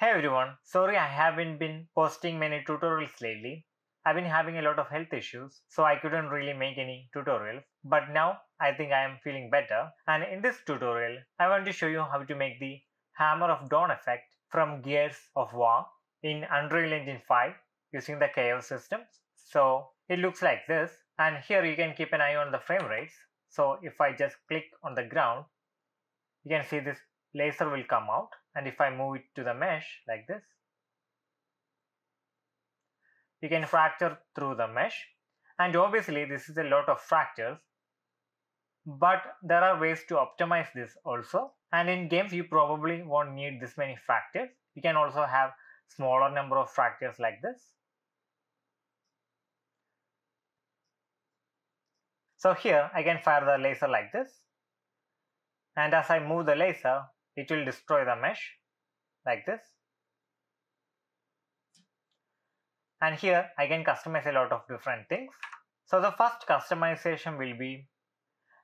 Hey everyone, sorry I haven't been posting many tutorials lately. I've been having a lot of health issues, so I couldn't really make any tutorials. But now I think I am feeling better. And in this tutorial, I want to show you how to make the Hammer of Dawn effect from Gears of War in Unreal Engine 5 using the Chaos systems. So it looks like this. And here you can keep an eye on the frame rates. So if I just click on the ground, you can see this laser will come out and if I move it to the mesh like this you can fracture through the mesh. And obviously this is a lot of fractures but there are ways to optimize this also. And in games you probably won't need this many fractures. You can also have smaller number of fractures like this. So here I can fire the laser like this. And as I move the laser it will destroy the mesh like this. And here I can customize a lot of different things. So the first customization will be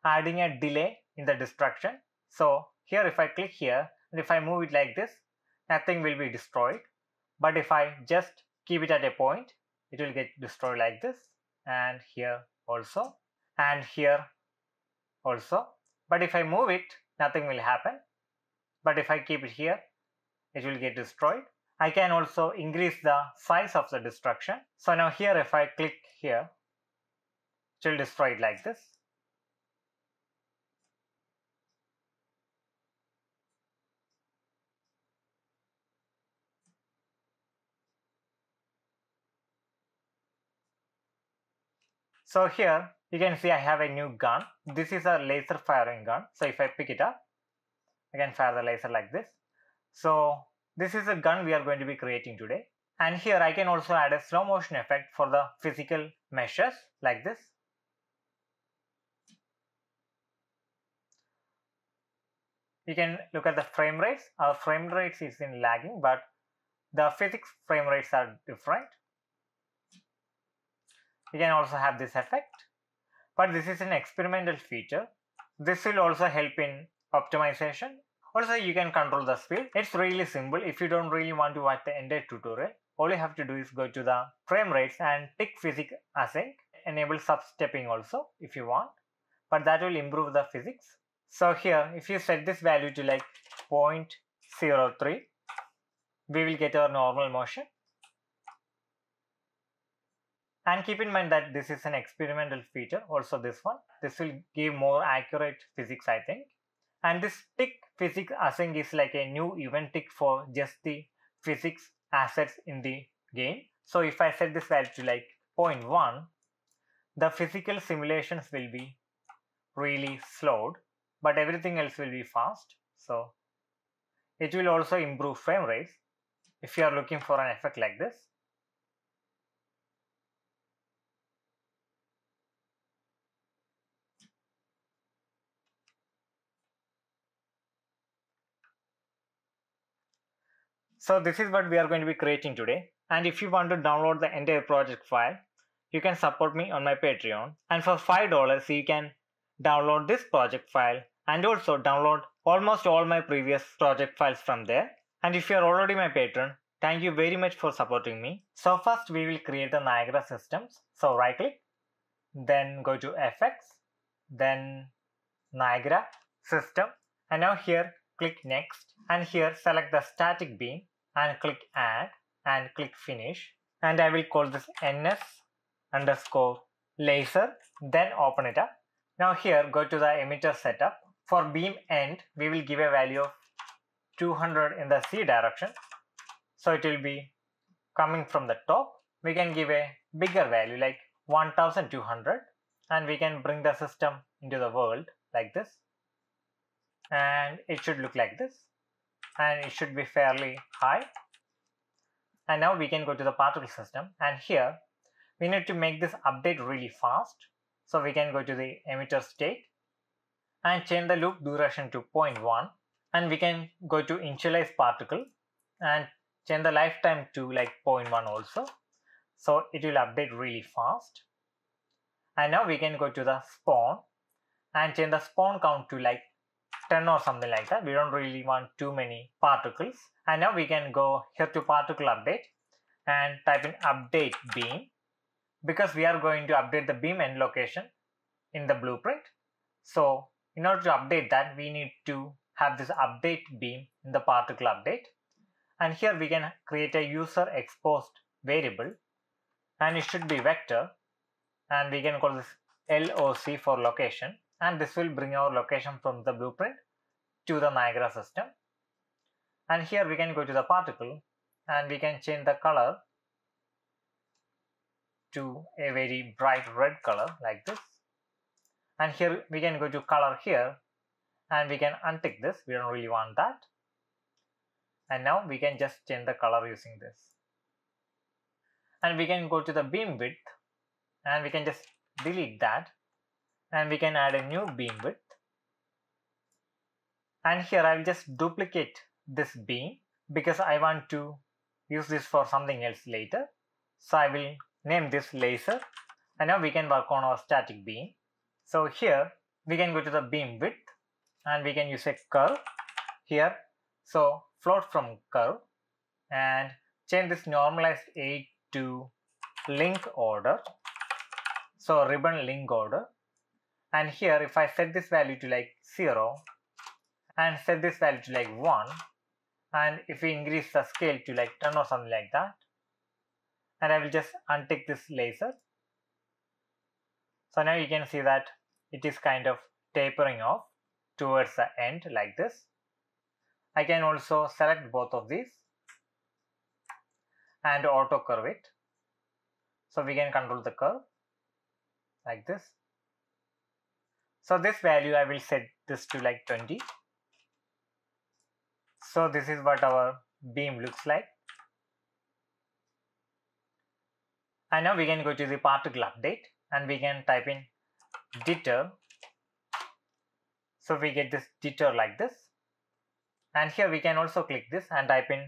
adding a delay in the destruction. So here if I click here and if I move it like this nothing will be destroyed. But if I just keep it at a point it will get destroyed like this. And here also. And here also. But if I move it nothing will happen but if I keep it here it will get destroyed I can also increase the size of the destruction so now here if I click here it will destroy it like this So here you can see I have a new gun. This is a laser firing gun. So if I pick it up, Can fire the laser like this. So this is a gun we are going to be creating today. And here I can also add a slow motion effect for the physical meshes like this. You can look at the frame rates. Our frame rates is in lagging, but the physics frame rates are different. You can also have this effect, but this is an experimental feature. This will also help in optimization. Also, you can control the speed. It's really simple. If you don't really want to watch the entire tutorial, all you have to do is go to the frame rates and tick physics async. Enable sub-stepping also if you want, but that will improve the physics. So here, if you set this value to like 0.03, we will get our normal motion. And keep in mind that this is an experimental feature, also this one. This will give more accurate physics, I think. And this tick physics async is like a new event tick for just the physics assets in the game. So if I set this value to like 0.1, the physical simulations will be really slowed, but everything else will be fast. So it will also improve frame rates if you are looking for an effect like this. So this is what we are going to be creating today. And if you want to download the entire project file, you can support me on my Patreon. And for $5, you can download this project file and also download almost all my previous project files from there. And if you are already my patron, thank you very much for supporting me. So first we will create the Niagara systems. So right click, then go to effects, then Niagara system. And now here click next and here select the static beam and click add and click finish and I will call this ns underscore laser then open it up. Now here go to the emitter setup. For beam end we will give a value of 200 in the Z direction. So it will be coming from the top. We can give a bigger value like 1200 and we can bring the system into the world like this and it should look like this and it should be fairly high. And now we can go to the particle system. And here we need to make this update really fast. So we can go to the emitter state and change the loop duration to 0.1 and we can go to initialize particle and change the lifetime to like 0.1 also. So it will update really fast. And now we can go to the spawn and change the spawn count to like 10 or something like that. We don't really want too many particles. And now we can go here to particle update and type in update beam because we are going to update the beam end location in the blueprint. So in order to update that, we need to have this update beam in the particle update. And here we can create a user exposed variable and it should be vector and we can call this LOC for location and this will bring our location from the blueprint to the Niagara system. And here we can go to the particle and we can change the color to a very bright red color like this. And here we can go to color here and we can untick this. We don't really want that. And now we can just change the color using this. And we can go to the beam width and we can just delete that and we can add a new beam width. And here I'll just duplicate this beam because I want to use this for something else later. So I will name this laser. And now we can work on our static beam. So here we can go to the beam width and we can use a curve here. So float from curve and change this normalized Age to link order. So ribbon link order and here if I set this value to like 0 and set this value to like 1 and if we increase the scale to like 10 or something like that and I will just untick this laser. So now you can see that it is kind of tapering off towards the end like this. I can also select both of these and auto curve it. So we can control the curve like this so this value I will set this to like 20 so this is what our beam looks like. And now we can go to the particle update and we can type in jitter. So we get this jitter like this. And here we can also click this and type in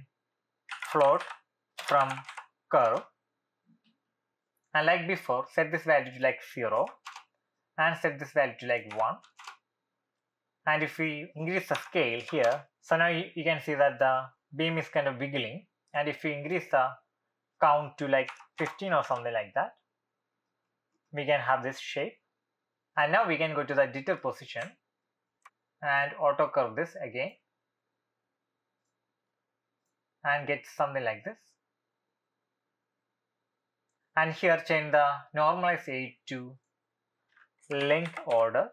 float from curve. And like before, set this value to like 0 and set this value to like 1 and if we increase the scale here so now you, you can see that the beam is kind of wiggling. And if we increase the count to like 15 or something like that we can have this shape. And now we can go to the detail position and auto curve this again. And get something like this. And here change the normalize Age to link order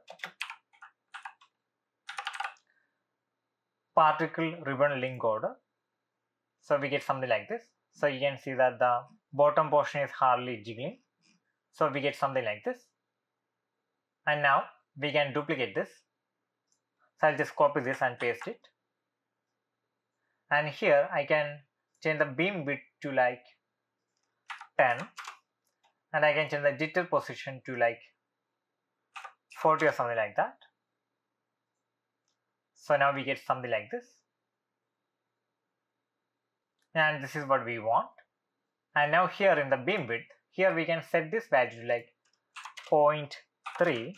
particle ribbon link order. So we get something like this. So you can see that the bottom portion is hardly jiggling. So we get something like this. And now we can duplicate this. So I'll just copy this and paste it. And here I can change the beam width to like 10 and I can change the jitter position to like 40 or something like that. So now we get something like this. And this is what we want. And now here in the beam width, here we can set this value like 0.3.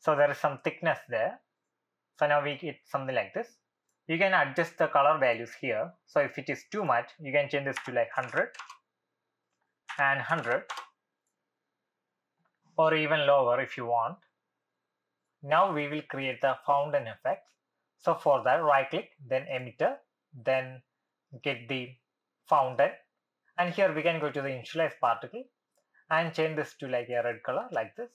So there is some thickness there. So now we get something like this. You can adjust the color values here. So if it is too much, you can change this to like 100 and 100 or even lower if you want. Now we will create the fountain effect. So for that right click, then emitter, then get the fountain. And here we can go to the initialize particle and change this to like a red color like this.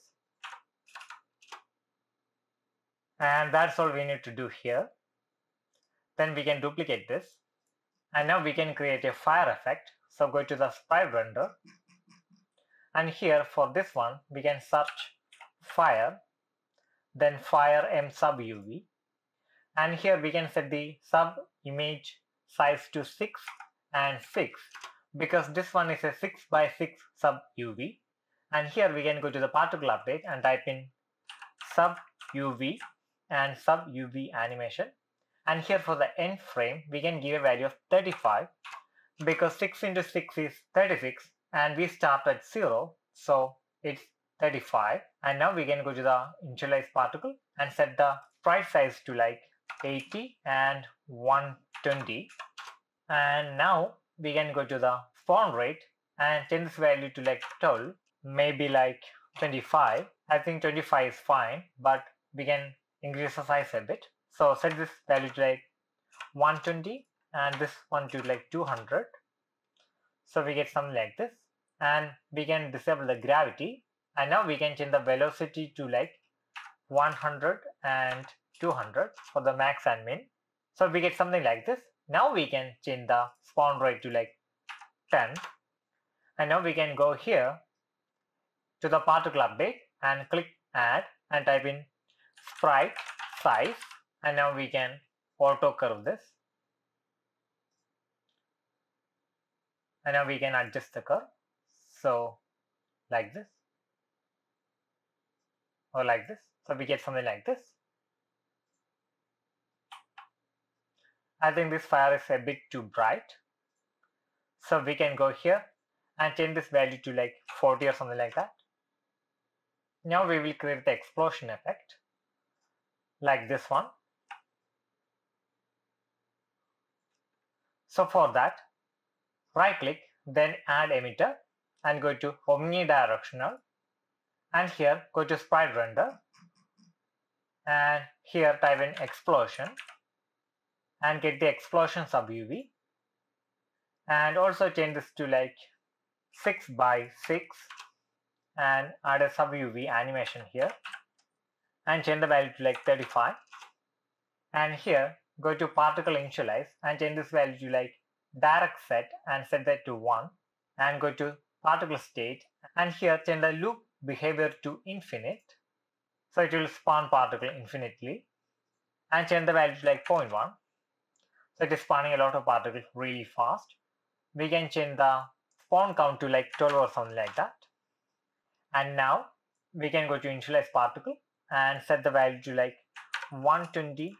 And that's all we need to do here. Then we can duplicate this. And now we can create a fire effect. So go to the sprite render. And here for this one, we can search fire then fire m sub uv and here we can set the sub image size to 6 and 6 because this one is a 6 by 6 sub uv and here we can go to the particle update and type in sub uv and sub uv animation. And here for the end frame we can give a value of 35 because 6 into 6 is 36 and we start at 0 so it's 35 and now we can go to the initialize particle and set the sprite size to like 80 and 120 and now we can go to the spawn rate and change this value to like 12 maybe like 25 i think 25 is fine but we can increase the size a bit. So set this value to like 120 and this one to like 200 so we get something like this and we can disable the gravity. And now we can change the velocity to like 100 and 200 for the max and min. So we get something like this. Now we can change the spawn rate to like 10 and now we can go here to the particle update and click add and type in sprite size. And now we can auto curve this. And now we can adjust the curve so like this. Or like this. So we get something like this. I think this fire is a bit too bright. So we can go here and change this value to like 40 or something like that. Now we will create the explosion effect. Like this one. So for that right click then add emitter and go to omnidirectional and here go to sprite render. And here type in explosion. And get the explosion sub UV and also change this to like 6 by 6 and add a sub UV animation here. And change the value to like 35 and here go to particle initialize. And change this value to like direct set and set that to 1 and go to particle state and here change the loop behavior to infinite. So it will spawn particle infinitely and change the value to like 0.1 so it is spawning a lot of particles really fast. We can change the spawn count to like 12 or something like that. And now we can go to initialize particle and set the value to like 120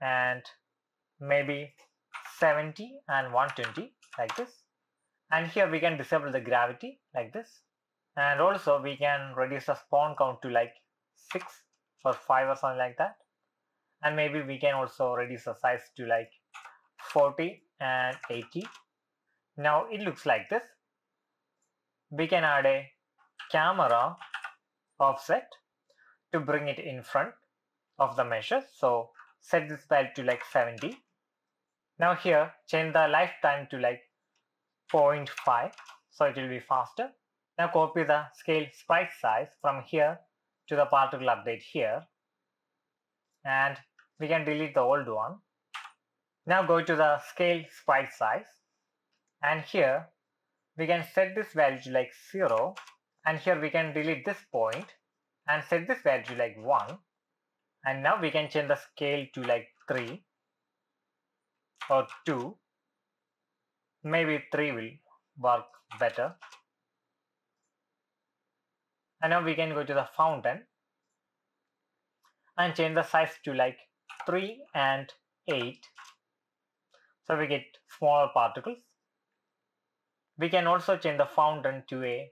and maybe 70 and 120 like this and here we can disable the gravity like this. And also we can reduce the spawn count to like 6 or 5 or something like that. And maybe we can also reduce the size to like 40 and 80 now it looks like this. We can add a camera offset to bring it in front of the measure. So set this value to like 70 now here change the lifetime to like 0.5 so it will be faster. Now copy the scale sprite size from here to the particle update here. And we can delete the old one. Now go to the scale sprite size. And here we can set this value to like 0 and here we can delete this point and set this value like 1 and now we can change the scale to like 3 or 2 maybe 3 will work better and now we can go to the fountain and change the size to like 3 and 8 so we get smaller particles we can also change the fountain to a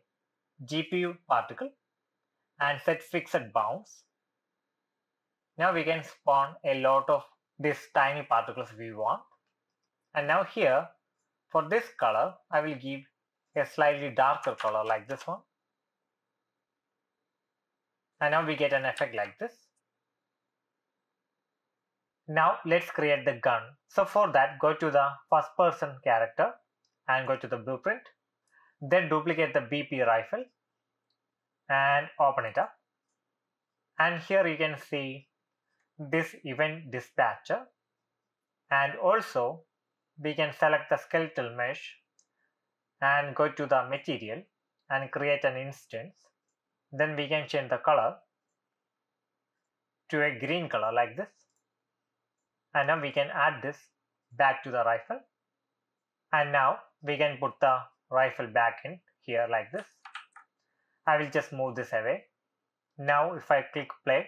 GPU particle and set fixed bounds. Now we can spawn a lot of these tiny particles we want. And now here, for this color, I will give a slightly darker color like this one. And now we get an effect like this. Now let's create the gun. So for that, go to the first person character and go to the blueprint. Then duplicate the BP rifle and open it up. And here you can see this event dispatcher. And also we can select the skeletal mesh and go to the material and create an instance. Then we can change the color to a green color like this. And now we can add this back to the rifle. And now we can put the rifle back in here like this. I will just move this away. Now if I click play,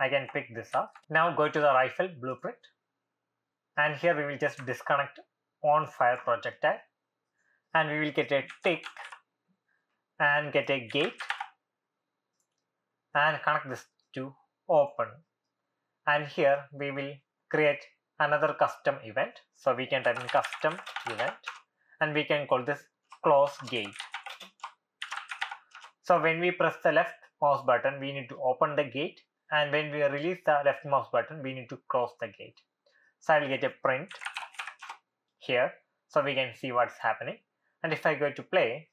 I can pick this up. Now go to the rifle blueprint and here we will just disconnect on fire projectile and we will get a tick and get a gate and connect this to open. And here we will create another custom event. So we can type in custom event and we can call this close gate. So when we press the left mouse button we need to open the gate. And when we release the left mouse button we need to close the gate so i'll get a print here so we can see what's happening. And if i go to play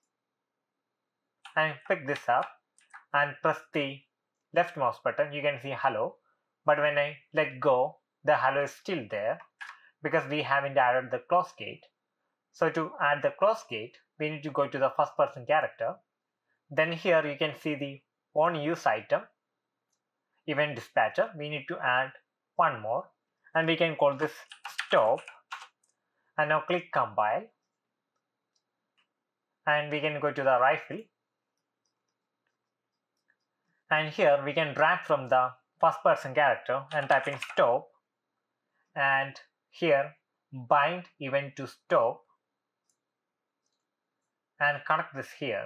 and pick this up and press the left mouse button you can see hello. But when i let go the hello is still there because we haven't added the close gate. So to add the close gate we need to go to the first person character. Then here you can see the on use item event dispatcher. We need to add one more and we can call this stop. And now click compile. And we can go to the rifle and here we can drag from the first person character and type in stop. And here bind event to stop. And connect this here.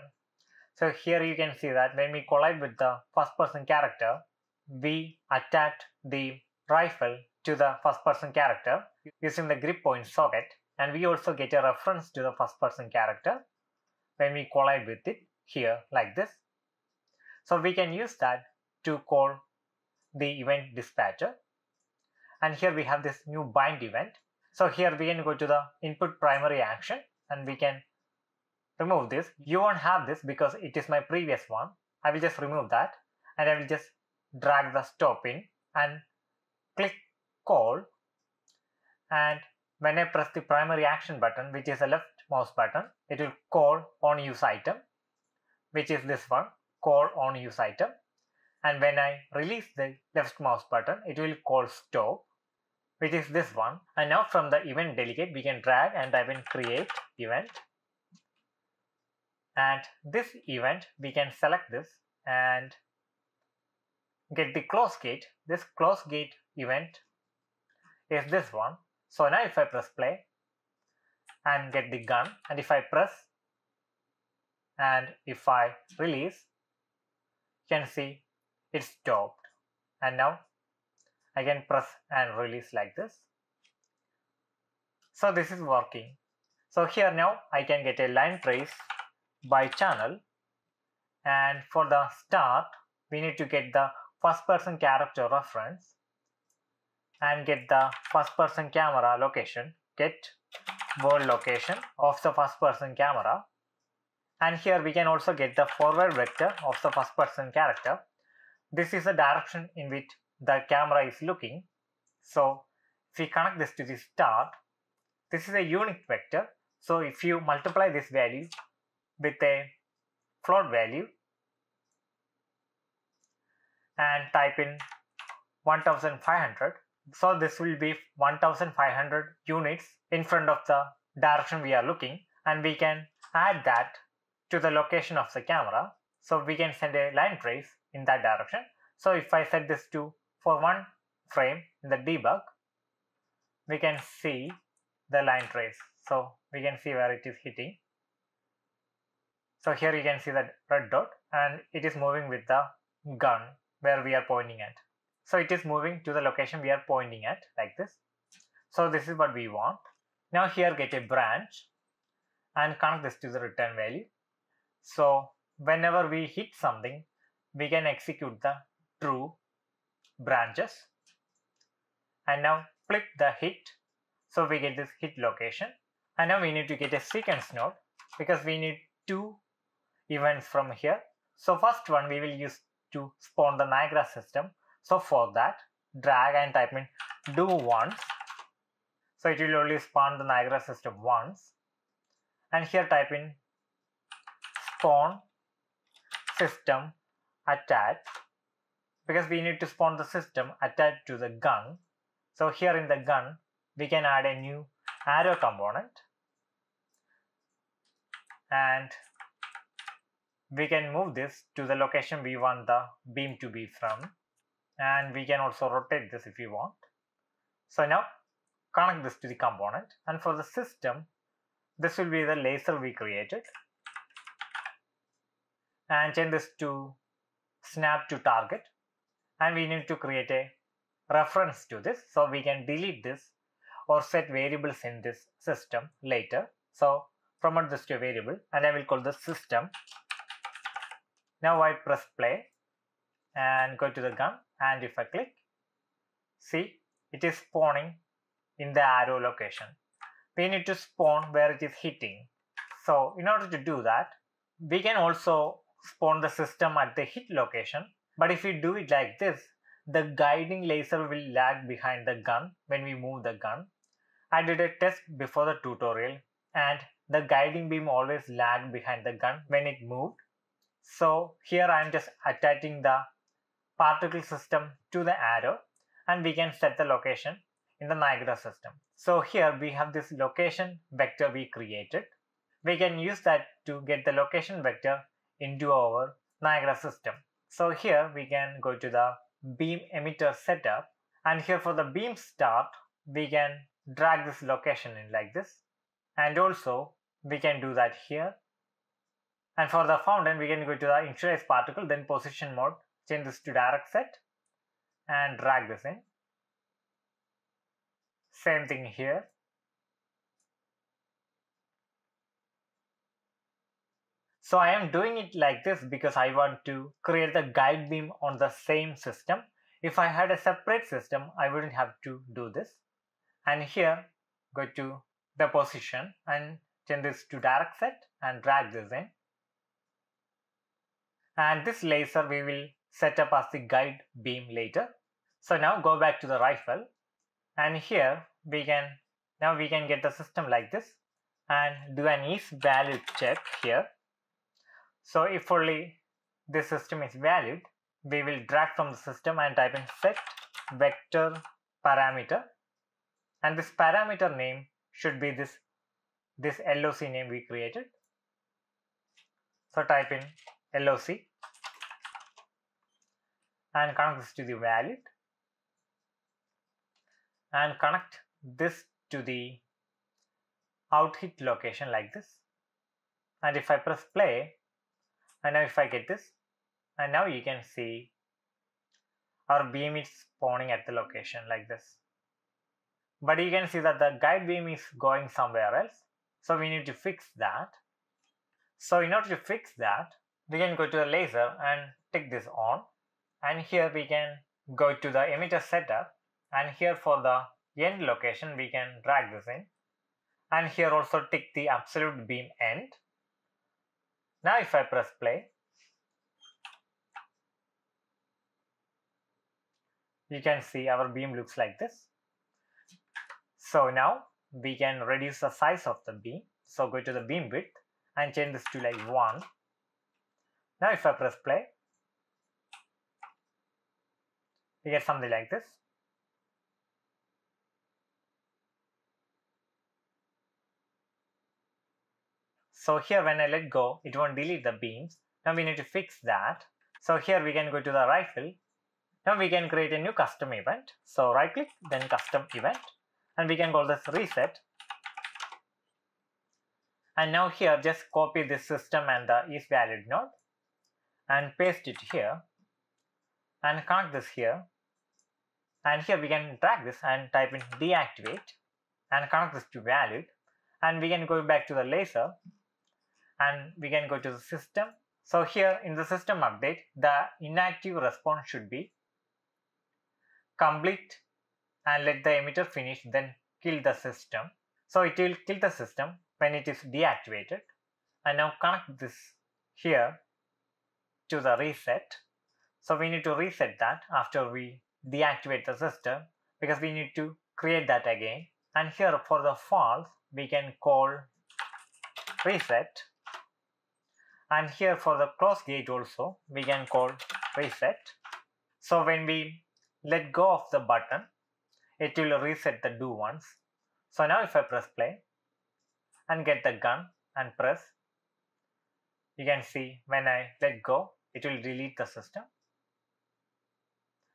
So here you can see that when we collide with the first person character we attach the rifle to the first person character using the grip point socket and we also get a reference to the first person character when we collide with it here like this. So we can use that to call the event dispatcher. And here we have this new bind event. So here we can go to the input primary action and we can remove this. You won't have this because it is my previous one. I will just remove that and i will just drag the stop in and click call and when I press the primary action button which is a left mouse button it will call on use item which is this one call on use item. And when I release the left mouse button it will call stop which is this one. And now from the event delegate we can drag and type in create event. And this event we can select this and get the close gate. This close gate event is this one. So now if I press play and get the gun and if I press and if I release you can see it stopped. And now I can press and release like this. So this is working. So here now I can get a line trace by channel. And for the start we need to get the first person character reference and get the first person camera location. Get world location of the first person camera. And here we can also get the forward vector of the first person character. This is the direction in which the camera is looking. So if we connect this to the start this is a unit vector. So if you multiply this value with a float value and type in 1500 so this will be 1500 units in front of the direction we are looking and we can add that to the location of the camera. So we can send a line trace in that direction. So if i set this to for one frame in the debug we can see the line trace. So we can see where it is hitting. So here you can see that red dot and it is moving with the gun where we are pointing at. So it is moving to the location we are pointing at like this. So this is what we want. Now here get a branch and connect this to the return value. So whenever we hit something, we can execute the true branches. And now click the hit. So we get this hit location. And now we need to get a sequence node because we need two events from here. So first one we will use to spawn the Niagara system. So for that drag and type in do once. So it will only spawn the Niagara system once. And here type in spawn system attached because we need to spawn the system attached to the gun. So here in the gun we can add a new arrow component and we can move this to the location we want the beam to be from and we can also rotate this if you want. So now connect this to the component and for the system this will be the laser we created and change this to snap to target and we need to create a reference to this. So we can delete this or set variables in this system later. So promote this to a variable and I will call this system. Now I press play and go to the gun and if I click, see it is spawning in the arrow location. We need to spawn where it is hitting. So in order to do that, we can also spawn the system at the hit location. But if we do it like this, the guiding laser will lag behind the gun when we move the gun. I did a test before the tutorial and the guiding beam always lagged behind the gun when it moved. So here I am just attaching the particle system to the arrow and we can set the location in the Niagara system. So here we have this location vector we created. We can use that to get the location vector into our Niagara system. So here we can go to the beam emitter setup and here for the beam start we can drag this location in like this and also we can do that here and for the fountain we can go to the initialize particle then position mode change this to direct set and drag this in same thing here So I am doing it like this because I want to create the guide beam on the same system. If I had a separate system, I wouldn't have to do this. And here, go to the position and change this to direct set and drag this in. And this laser we will set up as the guide beam later. So now go back to the rifle and here we can, now we can get the system like this and do an is valid check here so if only this system is valid, we will drag from the system and type in set vector parameter and this parameter name should be this this LOC name we created. So type in LOC and connect this to the valid and connect this to the out hit location like this. And if I press play and now if I get this and now you can see our beam is spawning at the location like this. But you can see that the guide beam is going somewhere else. So we need to fix that. So in order to fix that we can go to the laser and take this on and here we can go to the emitter setup and here for the end location we can drag this in and here also tick the absolute beam end now if I press play, you can see our beam looks like this. So now we can reduce the size of the beam. So go to the beam width and change this to like 1. Now if I press play, we get something like this. So here when I let go, it won't delete the beams. Now we need to fix that. So here we can go to the rifle. Now we can create a new custom event. So right click, then custom event. And we can call this reset. And now here just copy this system and the is valid node and paste it here and connect this here. And here we can drag this and type in deactivate and connect this to valid. And we can go back to the laser and we can go to the system. So here in the system update, the inactive response should be complete and let the emitter finish then kill the system. So it will kill the system when it is deactivated and now connect this here to the reset. So we need to reset that after we deactivate the system because we need to create that again. And here for the false we can call reset. And here for the close gate also we can call reset. So when we let go of the button it will reset the do once. So now if I press play and get the gun and press you can see when I let go it will delete the system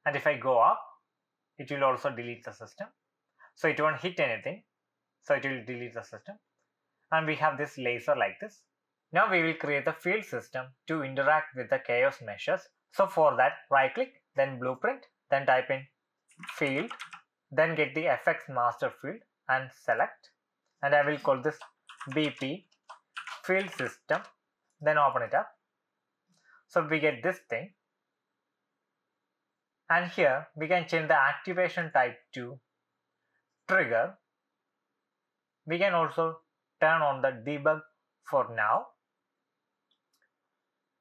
and if I go up it will also delete the system. So it won't hit anything. So it will delete the system. And we have this laser like this. Now we will create the field system to interact with the chaos meshes. So for that, right click, then blueprint, then type in field then get the FS master field and select. And I will call this BP field system then open it up. So we get this thing and here we can change the activation type to trigger. We can also turn on the debug for now.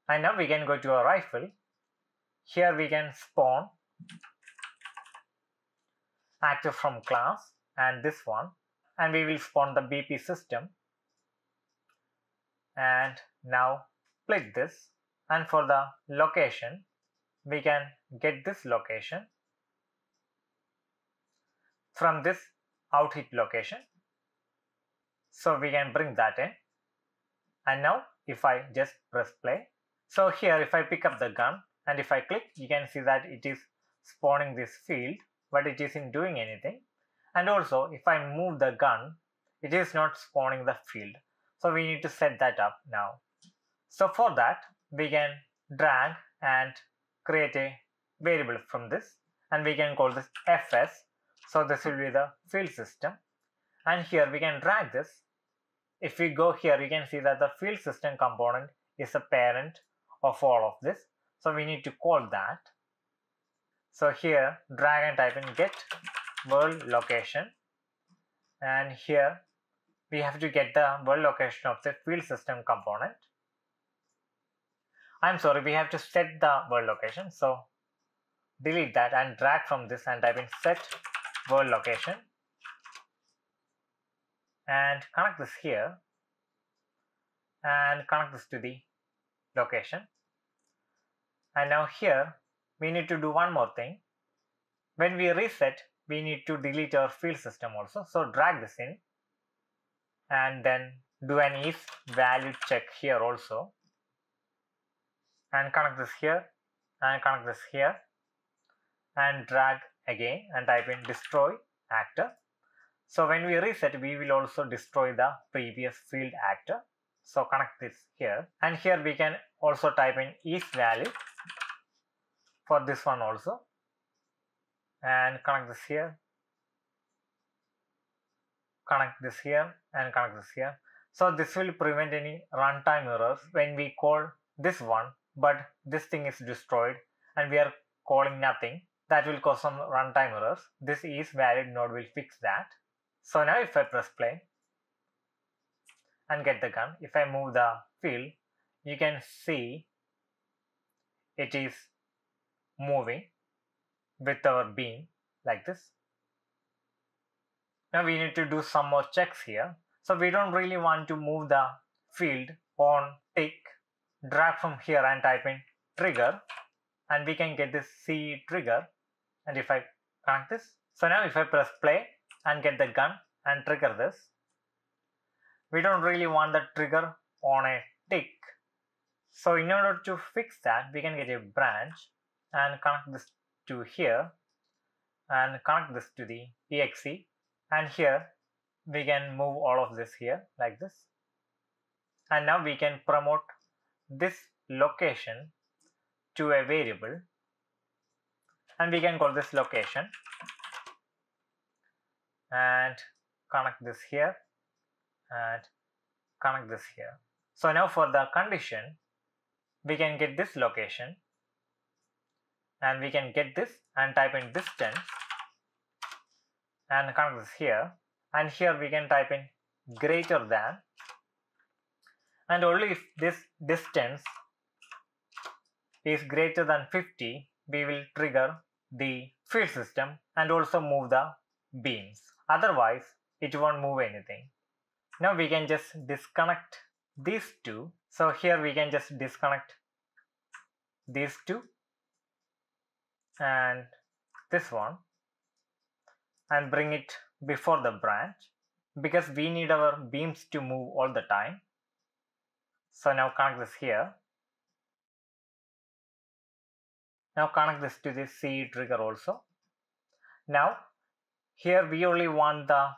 And now we can go to a rifle. Here we can spawn actor from class and this one. And we will spawn the BP system. And now click this. And for the location we can get this location. From this out hit location. So we can bring that in. And now if I just press play. So here if I pick up the gun and if I click you can see that it is spawning this field but it isn't doing anything. And also if I move the gun it is not spawning the field. So we need to set that up now. So for that we can drag and create a variable from this and we can call this fs so this will be the field system. And here we can drag this. If we go here you can see that the field system component is a parent of all of this. So we need to call that. So here drag and type in get world location. And here we have to get the world location of the field system component. I'm sorry we have to set the world location. So delete that and drag from this and type in set world location. And connect this here. And connect this to the location. And now here we need to do one more thing. When we reset we need to delete our field system also. So drag this in. And then do an is valid check here also. And connect this here. And connect this here and drag again and type in destroy actor. So when we reset we will also destroy the previous field actor. So connect this here. And here we can also type in is valid for this one also. And connect this here. Connect this here and connect this here. So this will prevent any runtime errors when we call this one but this thing is destroyed and we are calling nothing that will cause some runtime errors this is valid node will fix that so now if i press play and get the gun if i move the field you can see it is moving with our beam like this. Now we need to do some more checks here. So we don't really want to move the field on tick, drag from here and type in trigger and we can get this C trigger and if I connect this. So now if I press play and get the gun and trigger this, we don't really want the trigger on a tick. So in order to fix that, we can get a branch and connect this to here and connect this to the exe and here we can move all of this here like this and now we can promote this location to a variable and we can call this location. And connect this here. And connect this here. So now for the condition we can get this location. And we can get this and type in distance. And connect this here. And here we can type in greater than. And only if this distance is greater than 50 we will trigger the field system and also move the beams otherwise it won't move anything now we can just disconnect these two so here we can just disconnect these two and this one and bring it before the branch because we need our beams to move all the time. So now connect this here. Now connect this to the C trigger also. Now here we only want the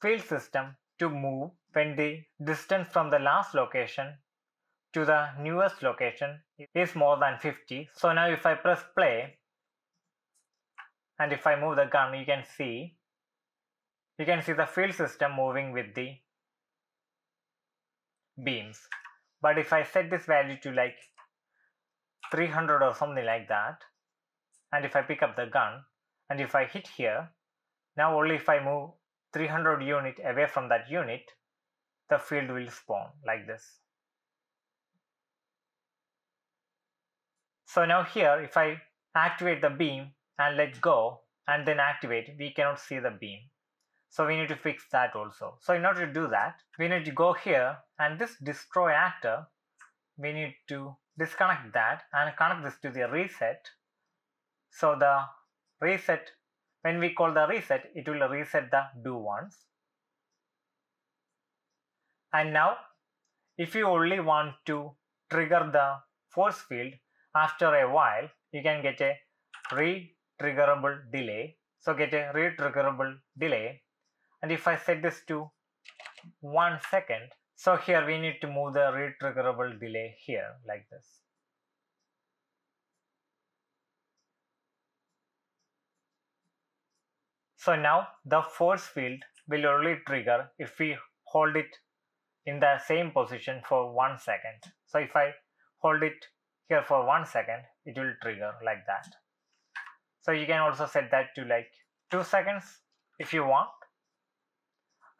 field system to move when the distance from the last location to the newest location is more than 50. So now if I press play, and if I move the gun you can see you can see the field system moving with the beams but if I set this value to like 300 or something like that. And if I pick up the gun and if I hit here now only if I move 300 unit away from that unit the field will spawn like this. So now here if I activate the beam and let go and then activate we cannot see the beam. So we need to fix that also. So in order to do that we need to go here and this destroy actor we need to disconnect that and connect this to the reset. So the reset when we call the reset it will reset the do once. And now if you only want to trigger the force field after a while you can get a re-triggerable delay. So get a re-triggerable delay. And if I set this to one second so here we need to move the re-triggerable delay here like this. So now the force field will only trigger if we hold it in the same position for one second. So if I hold it here for one second it will trigger like that. So you can also set that to like two seconds if you want.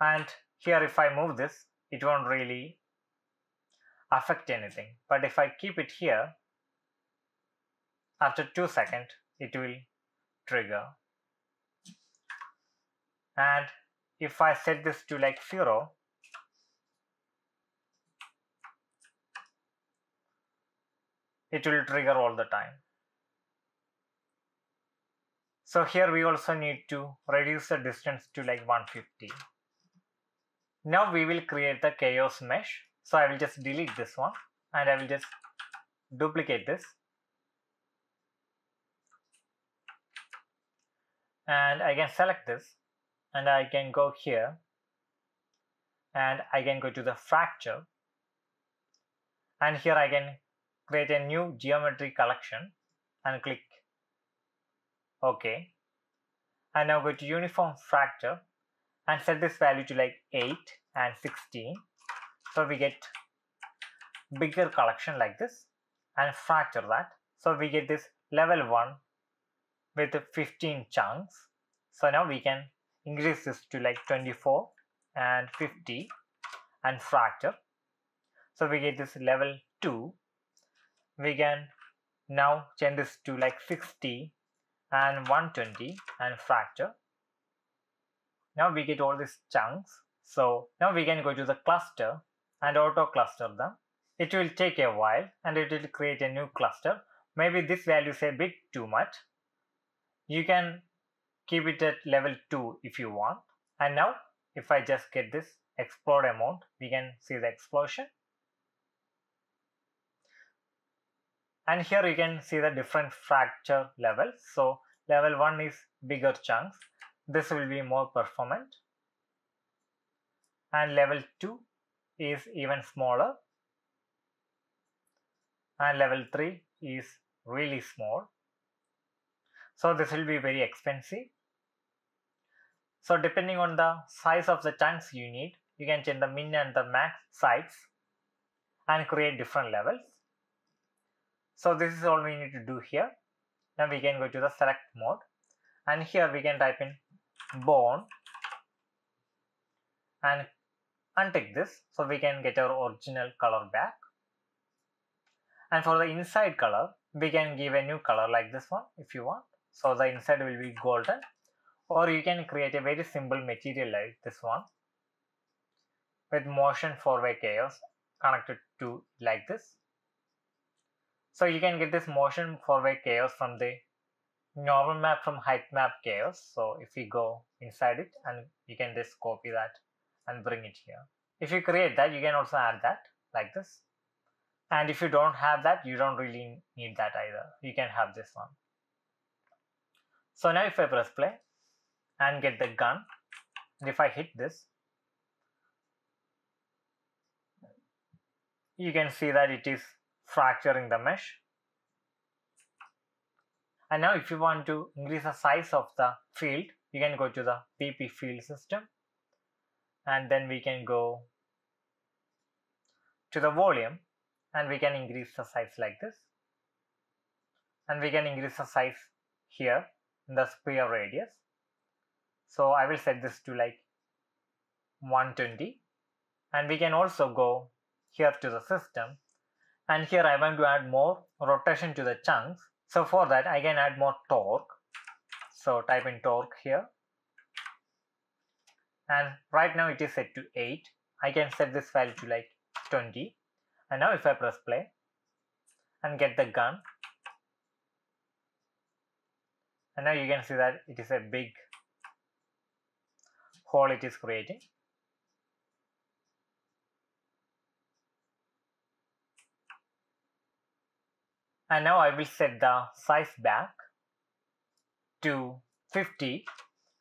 And here if I move this it won't really affect anything. But if I keep it here after two seconds it will trigger. And if I set this to like zero it will trigger all the time. So here we also need to reduce the distance to like 150 now we will create the chaos mesh. So I will just delete this one and I will just duplicate this. And I can select this and I can go here and I can go to the fracture and here I can create a new geometry collection and click OK and now go to uniform fracture and set this value to like 8 and 16 so we get bigger collection like this and fracture that. So we get this level 1 with 15 chunks. So now we can increase this to like 24 and 50 and fracture. So we get this level 2 we can now change this to like 60 and 120 and fracture now we get all these chunks. So now we can go to the cluster and auto cluster them. It will take a while and it will create a new cluster. Maybe this value is a bit too much. You can keep it at level 2 if you want. And now if I just get this explode amount, we can see the explosion. And here you can see the different fracture levels. So level 1 is bigger chunks this will be more performant. And level 2 is even smaller. And level 3 is really small. So this will be very expensive. So depending on the size of the chunks you need you can change the min and the max size and create different levels. So this is all we need to do here. Now we can go to the select mode. And here we can type in bone and untick this so we can get our original color back. And for the inside color we can give a new color like this one if you want. So the inside will be golden. Or you can create a very simple material like this one with motion four-way chaos connected to like this. So you can get this motion four-way chaos from the normal map from height map chaos. So if we go inside it and you can just copy that and bring it here. If you create that you can also add that like this. And if you don't have that you don't really need that either. You can have this one. So now if I press play and get the gun and if I hit this you can see that it is fracturing the mesh And now if you want to increase the size of the field, you can go to the BP field system. And then we can go to the volume. And we can increase the size like this. And we can increase the size here in the sphere radius. So I will set this to like 120 and we can also go here to the system. And here I want to add more rotation to the chunks so for that I can add more torque. So type in torque here. And right now it is set to 8 I can set this value to like 20 and now if I press play and get the gun and now you can see that it is a big hole it is creating and now I will set the size back to 50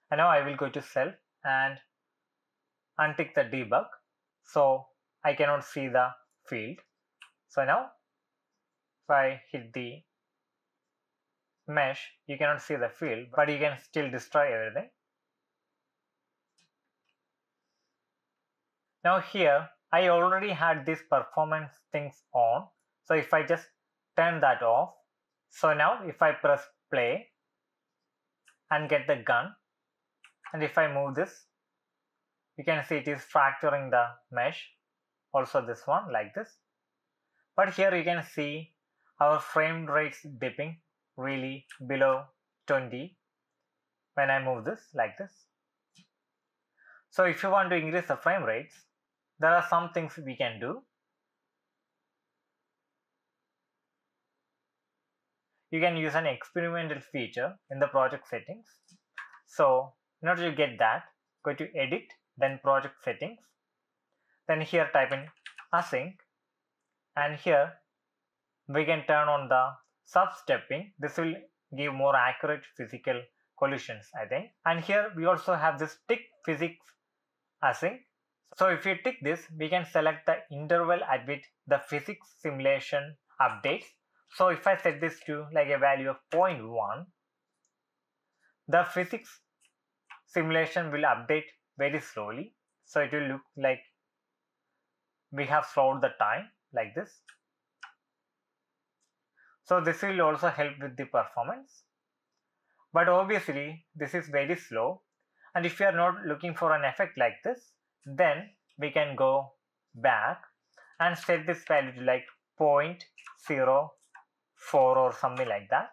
and now I will go to self and untick the debug. So I cannot see the field. So now if I hit the mesh you cannot see the field but you can still destroy everything. Now here I already had these performance things on. So if I just turn that off so now if I press play and get the gun and if I move this you can see it is fracturing the mesh also this one like this but here you can see our frame rates dipping really below 20 when I move this like this. So if you want to increase the frame rates, there are some things we can do. You can use an experimental feature in the project settings. So in order to get that, go to edit, then project settings. Then here type in async and here we can turn on the sub-stepping. This will give more accurate physical collisions, I think. And here we also have this tick physics async. So if you tick this, we can select the interval at which the physics simulation updates. So if I set this to like a value of 0.1, the physics simulation will update very slowly. So it will look like we have slowed the time like this. So this will also help with the performance. But obviously this is very slow and if you are not looking for an effect like this then we can go back and set this value to like 0.04 or something like that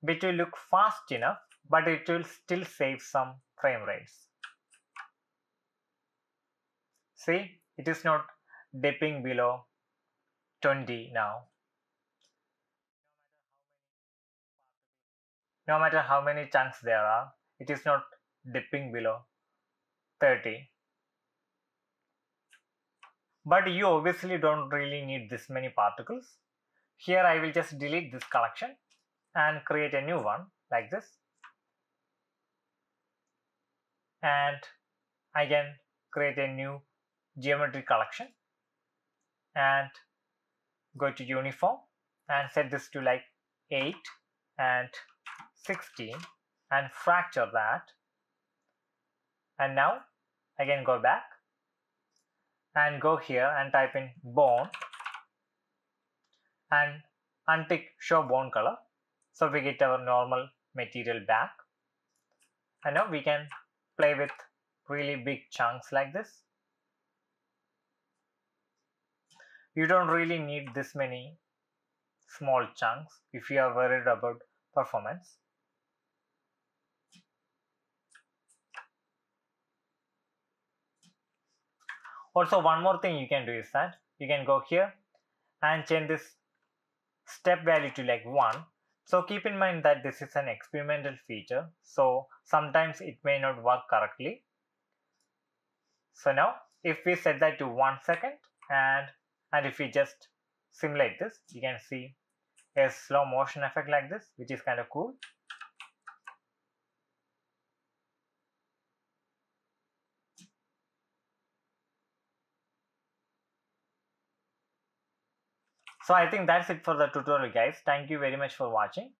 which will look fast enough but it will still save some frame rates. See it is not dipping below 20 now. no matter how many chunks there are, it is not dipping below 30. But you obviously don't really need this many particles. Here I will just delete this collection and create a new one like this. And I can create a new geometry collection and go to uniform and set this to like 8 and 16 and fracture that and now I can go back and go here and type in bone and untick show bone color. So we get our normal material back. And now we can play with really big chunks like this. You don't really need this many small chunks if you are worried about performance. Also one more thing you can do is that you can go here and change this step value to like 1. So keep in mind that this is an experimental feature. So sometimes it may not work correctly. So now if we set that to 1 second and, and if we just simulate this, you can see a slow motion effect like this, which is kind of cool. So I think that's it for the tutorial guys. Thank you very much for watching.